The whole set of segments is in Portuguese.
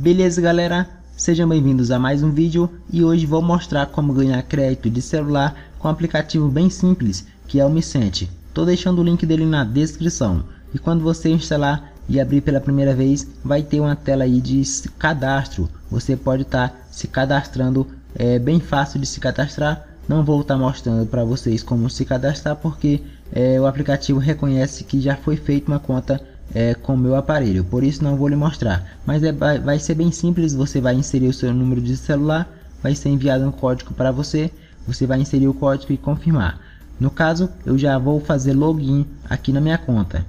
Beleza galera, sejam bem-vindos a mais um vídeo e hoje vou mostrar como ganhar crédito de celular com um aplicativo bem simples que é o Micente. Tô deixando o link dele na descrição e quando você instalar e abrir pela primeira vez vai ter uma tela aí de cadastro. Você pode estar tá se cadastrando, é bem fácil de se cadastrar. Não vou estar tá mostrando para vocês como se cadastrar porque é, o aplicativo reconhece que já foi feita uma conta é, com meu aparelho, por isso não vou lhe mostrar. Mas é, vai ser bem simples, você vai inserir o seu número de celular, vai ser enviado um código para você, você vai inserir o código e confirmar. No caso, eu já vou fazer login aqui na minha conta.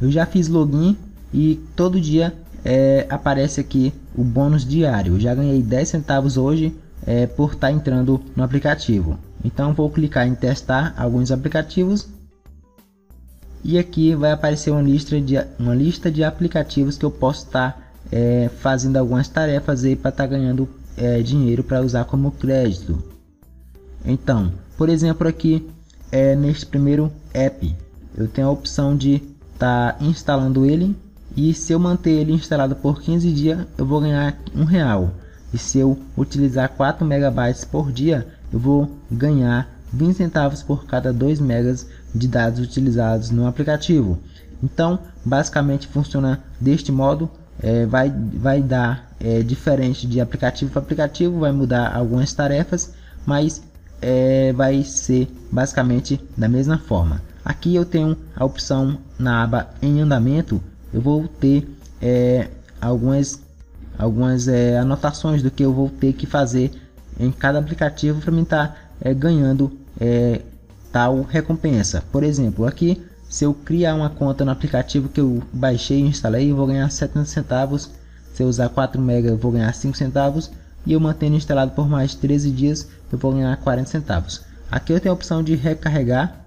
Eu já fiz login e todo dia é, aparece aqui o bônus diário. Eu já ganhei 10 centavos hoje é, por estar tá entrando no aplicativo. Então vou clicar em testar alguns aplicativos e aqui vai aparecer uma lista de, uma lista de aplicativos que eu posso estar tá, é, fazendo algumas tarefas aí para estar tá ganhando é, dinheiro para usar como crédito. Então, por exemplo aqui é, neste primeiro app eu tenho a opção de estar tá instalando ele e se eu manter ele instalado por 15 dias eu vou ganhar um real e se eu utilizar 4 megabytes por dia eu vou ganhar 20 centavos por cada 2 megas de dados utilizados no aplicativo. Então, basicamente funciona deste modo, é, vai, vai dar é, diferente de aplicativo para aplicativo, vai mudar algumas tarefas, mas é, vai ser basicamente da mesma forma. Aqui eu tenho a opção na aba em andamento, eu vou ter é, algumas, algumas é, anotações do que eu vou ter que fazer em cada aplicativo para mim estar tá, é, ganhando é, tal recompensa. Por exemplo, aqui se eu criar uma conta no aplicativo que eu baixei e instalei, eu vou ganhar 70 centavos. Se eu usar 4 MB, eu vou ganhar 5 centavos. E eu mantendo instalado por mais 13 dias, eu vou ganhar 40 centavos. Aqui eu tenho a opção de recarregar.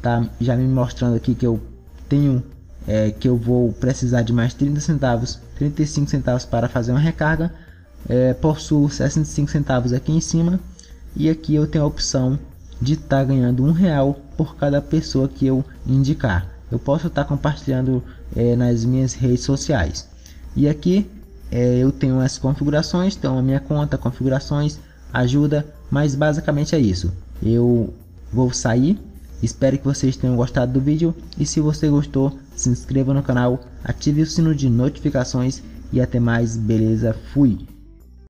Tá já me mostrando aqui que eu tenho é, que eu vou precisar de mais 30 centavos, 35 centavos para fazer uma recarga. É, possuo 65 centavos aqui em cima. E aqui eu tenho a opção de estar tá ganhando um real por cada pessoa que eu indicar. Eu posso estar tá compartilhando é, nas minhas redes sociais. E aqui é, eu tenho as configurações, então a minha conta, configurações, ajuda, mas basicamente é isso. Eu vou sair, espero que vocês tenham gostado do vídeo e se você gostou, se inscreva no canal, ative o sino de notificações e até mais, beleza? Fui!